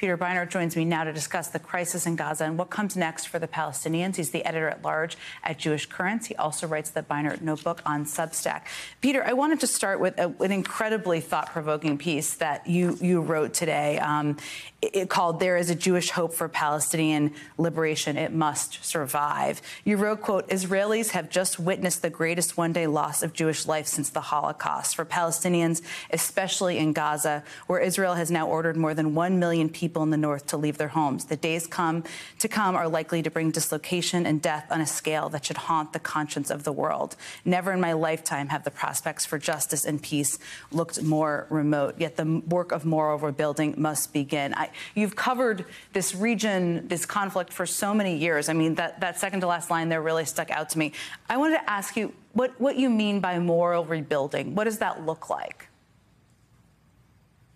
Peter Beinart joins me now to discuss the crisis in Gaza and what comes next for the Palestinians. He's the editor at large at Jewish Currents. He also writes the Beinart Notebook on Substack. Peter, I wanted to start with a, an incredibly thought-provoking piece that you you wrote today. Um, it, called "There is a Jewish hope for Palestinian liberation. It must survive." You wrote, "Quote: Israelis have just witnessed the greatest one-day loss of Jewish life since the Holocaust. For Palestinians, especially in Gaza, where Israel has now ordered more than one million people." People in the north to leave their homes. The days come to come are likely to bring dislocation and death on a scale that should haunt the conscience of the world. Never in my lifetime have the prospects for justice and peace looked more remote. Yet the work of moral rebuilding must begin. I, you've covered this region, this conflict for so many years. I mean, that, that second to last line there really stuck out to me. I wanted to ask you what, what you mean by moral rebuilding. What does that look like?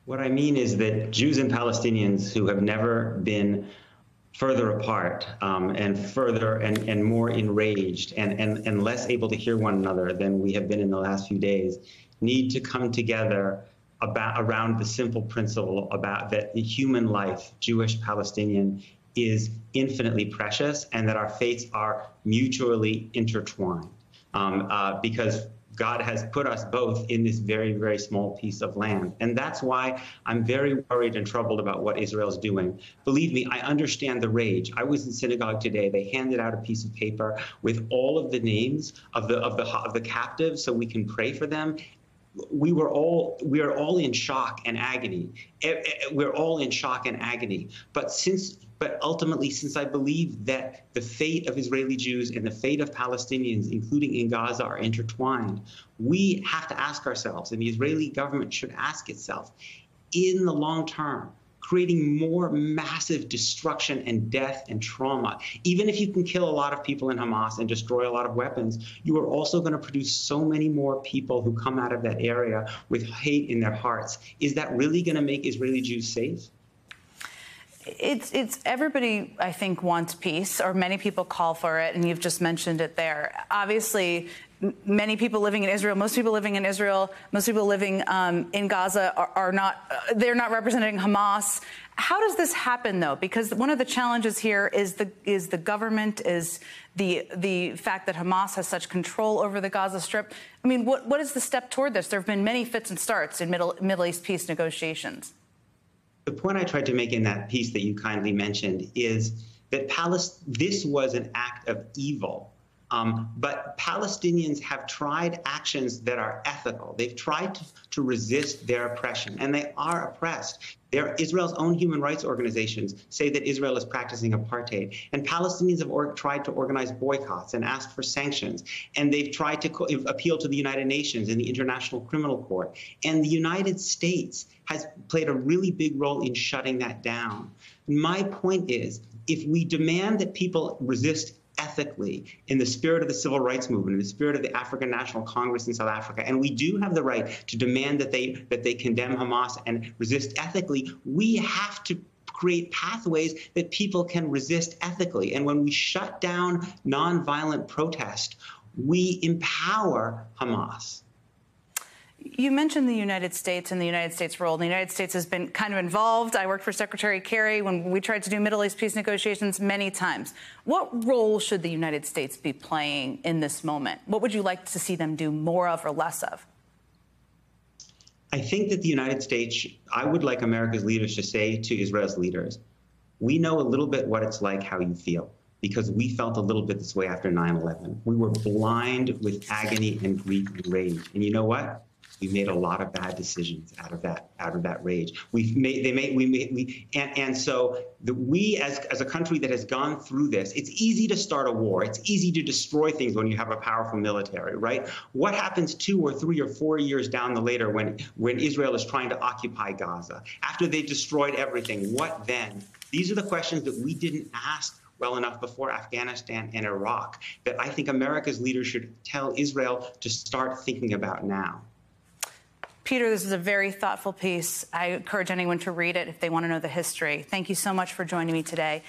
What I mean is that Jews and Palestinians who have never been further apart um, and further and, and more enraged and, and, and less able to hear one another than we have been in the last few days need to come together about around the simple principle about that human life, Jewish, Palestinian, is infinitely precious and that our fates are mutually intertwined. Um, uh, because God has put us both in this very, very small piece of land. And that's why I'm very worried and troubled about what Israel's doing. Believe me, I understand the rage. I was in synagogue today. They handed out a piece of paper with all of the names of the of the of the captives so we can pray for them we were all we are all in shock and agony. We're all in shock and agony. But since but ultimately, since I believe that the fate of Israeli Jews and the fate of Palestinians, including in Gaza, are intertwined, we have to ask ourselves, and the Israeli government should ask itself, in the long term, creating more massive destruction and death and trauma. Even if you can kill a lot of people in Hamas and destroy a lot of weapons, you are also going to produce so many more people who come out of that area with hate in their hearts. Is that really going to make Israeli Jews safe? It's it's everybody I think wants peace, or many people call for it, and you've just mentioned it there. Obviously, many people living in Israel, most people living in Israel, most people living um, in Gaza are, are not uh, they're not representing Hamas. How does this happen though? Because one of the challenges here is the is the government is the the fact that Hamas has such control over the Gaza Strip. I mean, what what is the step toward this? There have been many fits and starts in Middle Middle East peace negotiations the point I tried to make in that piece that you kindly mentioned is that Palestine, this was an act of evil. Um, but Palestinians have tried actions that are ethical. They've tried to, to resist their oppression, and they are oppressed. Israel's own human rights organizations say that Israel is practicing apartheid. And Palestinians have or, tried to organize boycotts and ask for sanctions. And they've tried to appeal to the United Nations and the International Criminal Court. And the United States has played a really big role in shutting that down. My point is if we demand that people resist ethically in the spirit of the civil rights movement, in the spirit of the African National Congress in South Africa, and we do have the right to demand that they that they condemn Hamas and resist ethically, we have to create pathways that people can resist ethically. And when we shut down nonviolent protest, we empower Hamas. You mentioned the United States and the United States role. The United States has been kind of involved. I worked for Secretary Kerry when we tried to do Middle East peace negotiations many times. What role should the United States be playing in this moment? What would you like to see them do more of or less of? I think that the United States, I would like America's leaders to say to Israel's leaders, we know a little bit what it's like how you feel because we felt a little bit this way after 9 11. We were blind with agony and grief and rage. And you know what? We made a lot of bad decisions out of that out of that rage. We've made they made we made we and, and so the, we as as a country that has gone through this, it's easy to start a war. It's easy to destroy things when you have a powerful military, right? What happens two or three or four years down the later when when Israel is trying to occupy Gaza after they've destroyed everything? What then? These are the questions that we didn't ask well enough before Afghanistan and Iraq that I think America's leaders should tell Israel to start thinking about now. Peter, this is a very thoughtful piece. I encourage anyone to read it if they want to know the history. Thank you so much for joining me today.